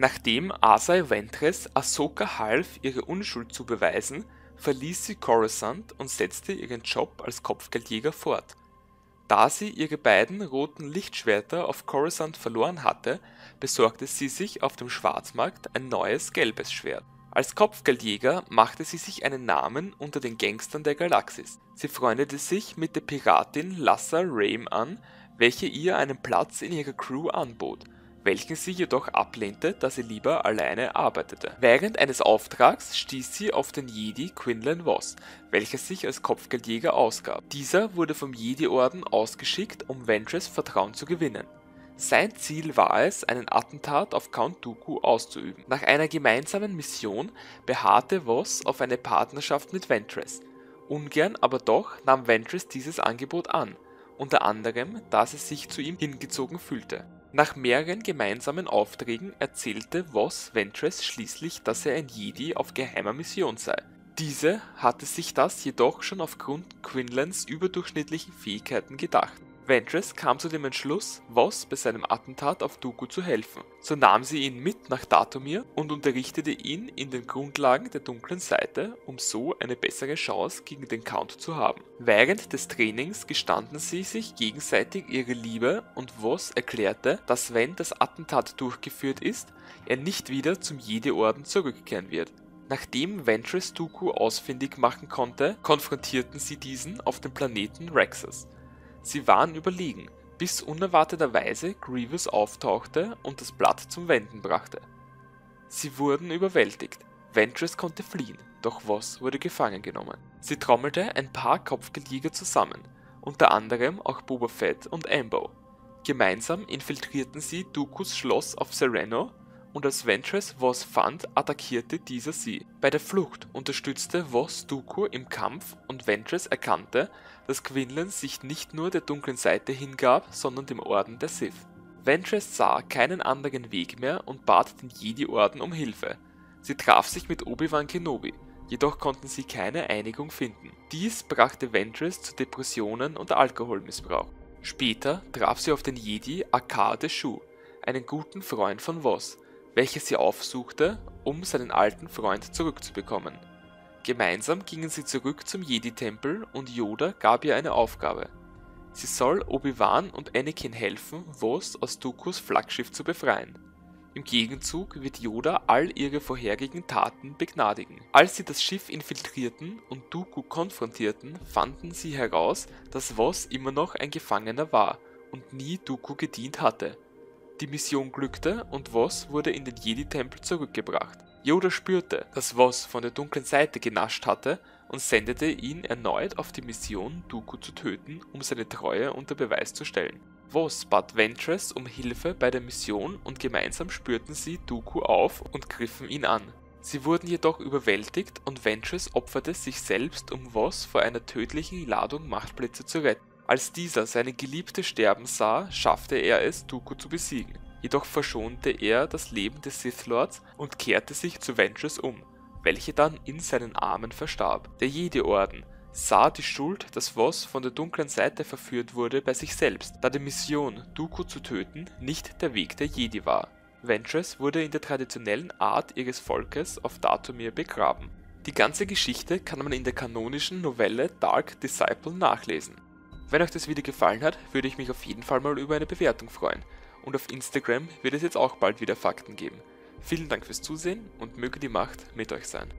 Nachdem Asai Ventress Ahsoka half, ihre Unschuld zu beweisen, verließ sie Coruscant und setzte ihren Job als Kopfgeldjäger fort. Da sie ihre beiden roten Lichtschwerter auf Coruscant verloren hatte, besorgte sie sich auf dem Schwarzmarkt ein neues gelbes Schwert. Als Kopfgeldjäger machte sie sich einen Namen unter den Gangstern der Galaxis. Sie freundete sich mit der Piratin Lassa Rame an, welche ihr einen Platz in ihrer Crew anbot welchen sie jedoch ablehnte, da sie lieber alleine arbeitete. Während eines Auftrags stieß sie auf den Jedi Quinlan Voss, welcher sich als Kopfgeldjäger ausgab. Dieser wurde vom Jedi-Orden ausgeschickt, um Ventress Vertrauen zu gewinnen. Sein Ziel war es, einen Attentat auf Count Dooku auszuüben. Nach einer gemeinsamen Mission beharrte Voss auf eine Partnerschaft mit Ventress. Ungern aber doch nahm Ventress dieses Angebot an, unter anderem, da sie sich zu ihm hingezogen fühlte. Nach mehreren gemeinsamen Aufträgen erzählte Voss Ventress schließlich, dass er ein Jedi auf geheimer Mission sei. Diese hatte sich das jedoch schon aufgrund Quinlans überdurchschnittlichen Fähigkeiten gedacht Ventress kam zu dem Entschluss, Voss bei seinem Attentat auf Dooku zu helfen. So nahm sie ihn mit nach Datomir und unterrichtete ihn in den Grundlagen der dunklen Seite, um so eine bessere Chance gegen den Count zu haben. Während des Trainings gestanden sie sich gegenseitig ihre Liebe und Voss erklärte, dass wenn das Attentat durchgeführt ist, er nicht wieder zum Jedi-Orden zurückkehren wird. Nachdem Ventress Dooku ausfindig machen konnte, konfrontierten sie diesen auf dem Planeten Rexus. Sie waren überlegen, bis unerwarteterweise Grievous auftauchte und das Blatt zum Wenden brachte. Sie wurden überwältigt, Ventress konnte fliehen, doch Voss wurde gefangen genommen. Sie trommelte ein paar Kopfgeldjäger zusammen, unter anderem auch Boba Fett und Ambo. Gemeinsam infiltrierten sie Dookus Schloss auf Sereno und als Ventress Voss fand, attackierte dieser sie. Bei der Flucht unterstützte Voss Dooku im Kampf und Ventress erkannte, dass Quinlan sich nicht nur der dunklen Seite hingab, sondern dem Orden der Sith. Ventress sah keinen anderen Weg mehr und bat den Jedi-Orden um Hilfe. Sie traf sich mit Obi-Wan Kenobi, jedoch konnten sie keine Einigung finden. Dies brachte Ventress zu Depressionen und Alkoholmissbrauch. Später traf sie auf den Jedi Akar de Shu, einen guten Freund von Voss, welche sie aufsuchte, um seinen alten Freund zurückzubekommen. Gemeinsam gingen sie zurück zum Jedi-Tempel und Yoda gab ihr eine Aufgabe. Sie soll Obi-Wan und Anakin helfen, Vos aus Dookus Flaggschiff zu befreien. Im Gegenzug wird Yoda all ihre vorherigen Taten begnadigen. Als sie das Schiff infiltrierten und Dooku konfrontierten, fanden sie heraus, dass Vos immer noch ein Gefangener war und nie Dooku gedient hatte die Mission glückte und Voss wurde in den Jedi-Tempel zurückgebracht. Yoda spürte, dass Voss von der dunklen Seite genascht hatte und sendete ihn erneut auf die Mission, Dooku zu töten, um seine Treue unter Beweis zu stellen. Voss bat Ventress um Hilfe bei der Mission und gemeinsam spürten sie Dooku auf und griffen ihn an. Sie wurden jedoch überwältigt und Ventress opferte sich selbst, um Voss vor einer tödlichen Ladung Machtblitze zu retten. Als dieser seine Geliebte sterben sah, schaffte er es, Dooku zu besiegen. Jedoch verschonte er das Leben des Sith Lords und kehrte sich zu Ventress um, welche dann in seinen Armen verstarb. Der Jedi-Orden sah die Schuld, dass Voss von der dunklen Seite verführt wurde, bei sich selbst, da die Mission, Dooku zu töten, nicht der Weg der Jedi war. Ventress wurde in der traditionellen Art ihres Volkes auf Datomir begraben. Die ganze Geschichte kann man in der kanonischen Novelle Dark Disciple nachlesen. Wenn euch das Video gefallen hat, würde ich mich auf jeden Fall mal über eine Bewertung freuen. Und auf Instagram wird es jetzt auch bald wieder Fakten geben. Vielen Dank fürs Zusehen und möge die Macht mit euch sein.